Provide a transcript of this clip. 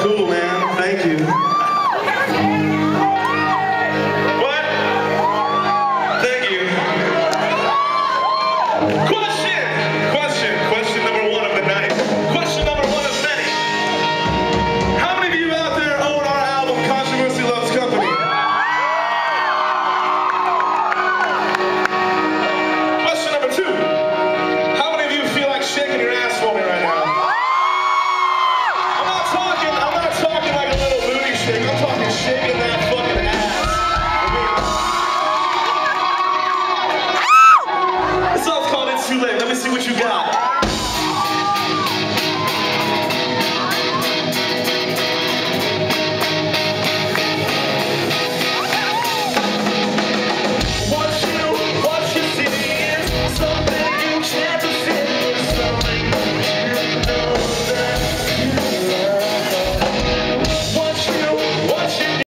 cool, man. Thank you. What? Thank you. Question! see what you got.